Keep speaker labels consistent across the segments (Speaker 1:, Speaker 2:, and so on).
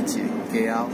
Speaker 1: 一起啊。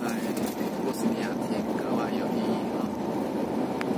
Speaker 1: Bye.